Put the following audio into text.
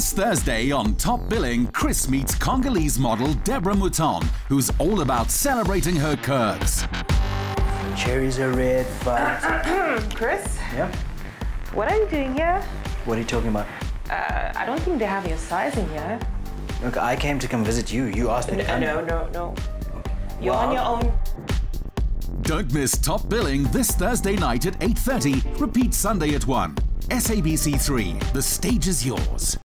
This Thursday on Top Billing, Chris meets Congolese model Deborah Mutund, who's all about celebrating her curves. Cherries are red, but Chris, yeah. what are you doing here? What are you talking about? Uh, I don't think they have your size in here. Look, I came to come visit you. You asked me to come. no, no, no. You're on your own. Don't miss Top Billing this Thursday night at 8:30. Repeat Sunday at 1. SABC 3. The stage is yours.